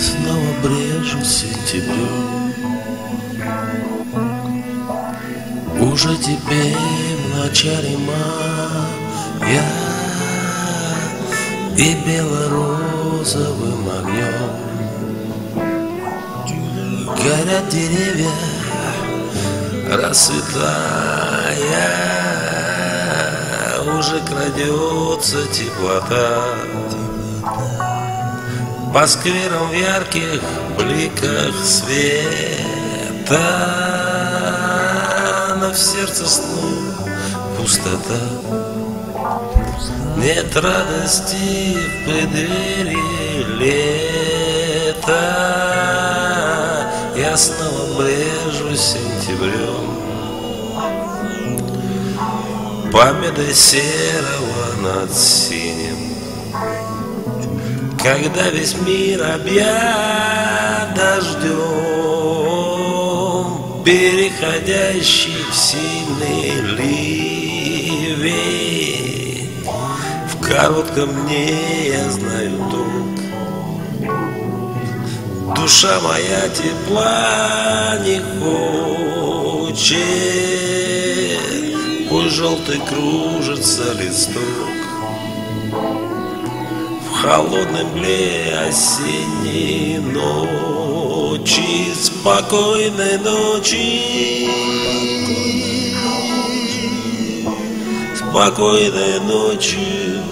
снова брежу сентябрю Уже теперь в начале мая И бело-розовым огнем Горят деревья, расцветая Уже крадется теплота По скверам в ярких бликах света но в сердце снова пустота. Нет радости в преддверии лета. Я снова брежу сентябрем. Победа серого над синим. Когда весь мир объят дождем, переходящий в сильный ливень. В коротком дне я знаю толк. Душа моя тепла не хочет, Пусть желтый кружится листок. В холодной мгле осенней ночи Спокойной ночи. Спокойной ночи